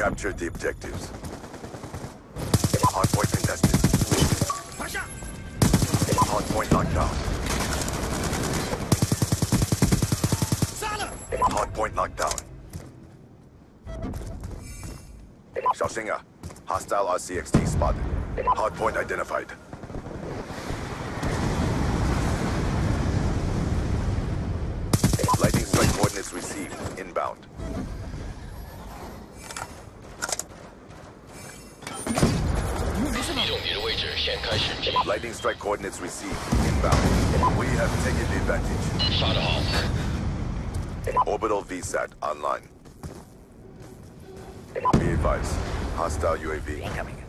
captured the objectives. Hardpoint contested. Hardpoint locked down. Hardpoint locked down. Shaoxinga, hostile RCXD spotted. Hardpoint identified. Lightning strike coordinates received. Inbound. Lightning strike coordinates received. Inbound. We have taken the advantage. Shot off. Orbital VSAT online. Be advised. Hostile UAV incoming.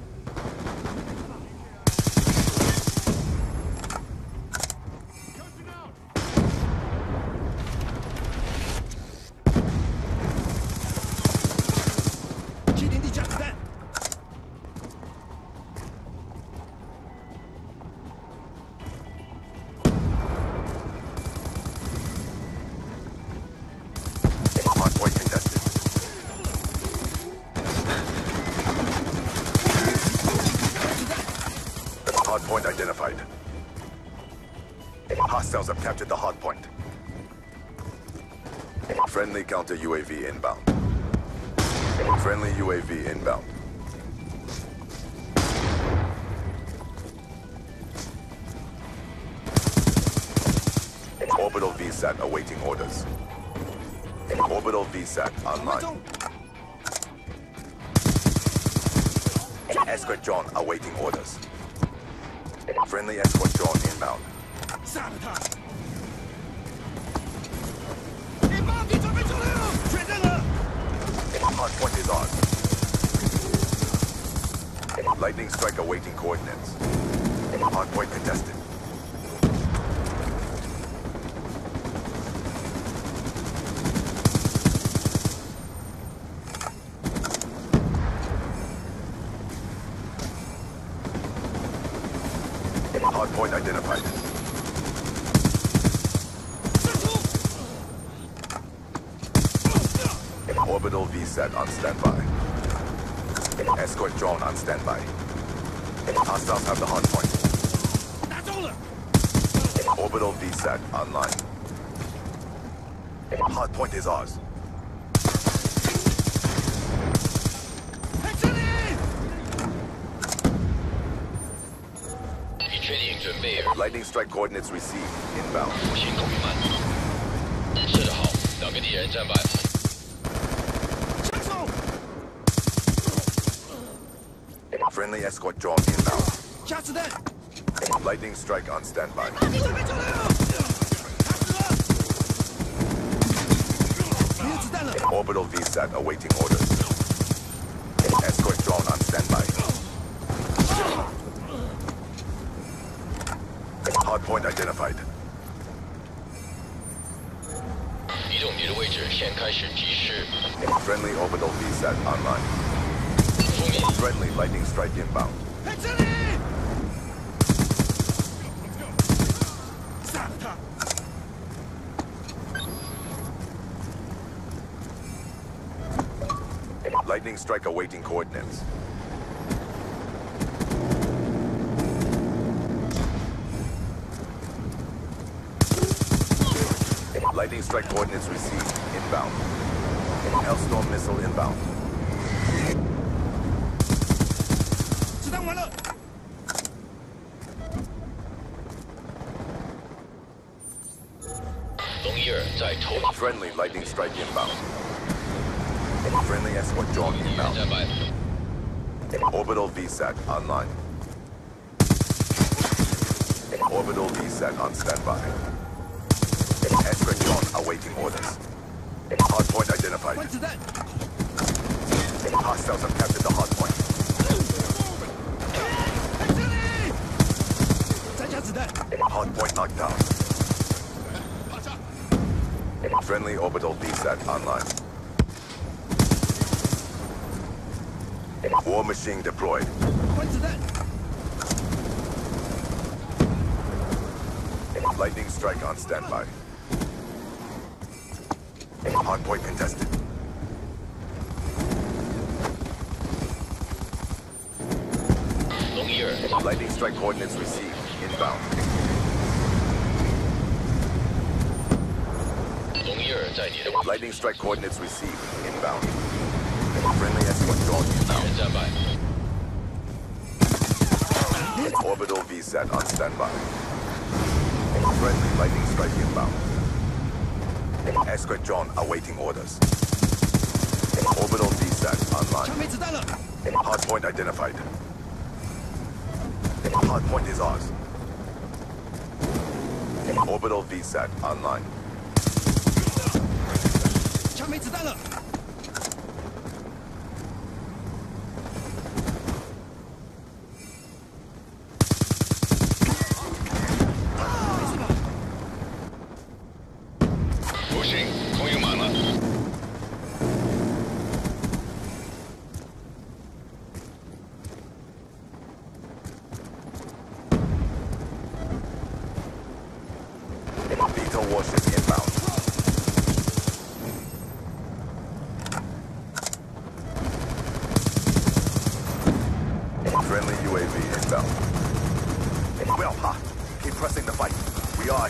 Hardpoint contested. Hardpoint identified. Hostiles have captured the hardpoint. Friendly counter UAV inbound. Friendly UAV inbound. Orbital VSAT awaiting orders. Orbital VSAT online. Escort drone awaiting orders. Friendly Escort drone inbound. Sabotage! Hardpoint is on. Lightning strike awaiting coordinates. Hardpoint contested. Orbital VSAT on standby. Escort drone on standby. Hostiles have the hardpoint. 打中了！ Orbital VSAT online. Hardpoint is ours. 在这里！已确定准备 Lightning strike coordinates received. Inbound. 复兴口语慢。射得好，两个敌人战败。 Friendly escort drone inbound. 加子弹！ Lightning strike on standby. 报敌准备出六！打死了！没有子弹了！ Orbital VSAT awaiting orders. Escort drone on standby. Hardpoint identified. 移动你的位置，现开始计时。 Friendly orbital VSAT online. Friendly lightning strike inbound. Lightning strike awaiting coordinates. Lightning strike coordinates received. Inbound. Hellstorm missile inbound. 子弹完了！龙一二在头顶 Friendly lightning strike inbound. Friendly escort drone 敌人 inbound. 战败。 Orbital VSAT online. Orbital VSAT on standby. Escort drone awaiting orders. Hardpoint 换 identified. 子弹！ Hostiles have captured the hardpoint. Friendly orbital VSAT online. War machine deployed. What's that? Lightning strike on standby. Hardpoint contested. Lightning strike coordinates received. Inbound. Lightning strike coordinates received. Inbound. Friendly escort dog inbound. Stand. Orbital VSAT on standby. Friendly lightning strike inbound. Escort drone awaiting orders. Orbital VSAT online. Hardpoint identified. Hardpoint is ours. Orbital VSAT online. 他没子弹了，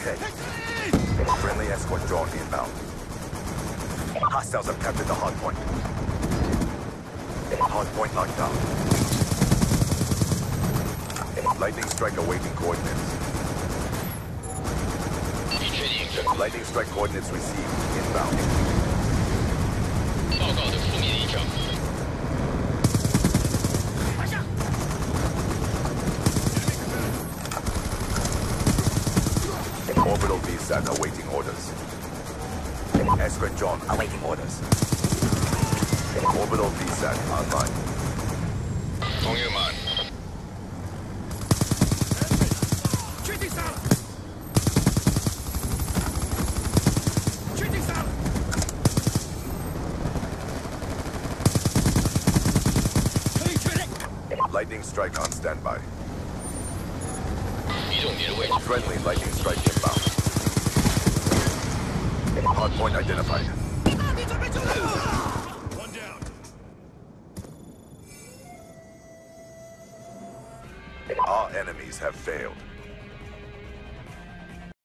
Friendly escort drone inbound. Hostiles have captured the hard point. Hard point locked down. Lightning strike awaiting coordinates. Lightning strike coordinates received. Inbound. Yellow Visa awaiting orders. Escort drone awaiting orders. Orbital VSAT online. Lightning strike on standby. Friendly lightning strike inbound. Point identified. One down. Our enemies have failed.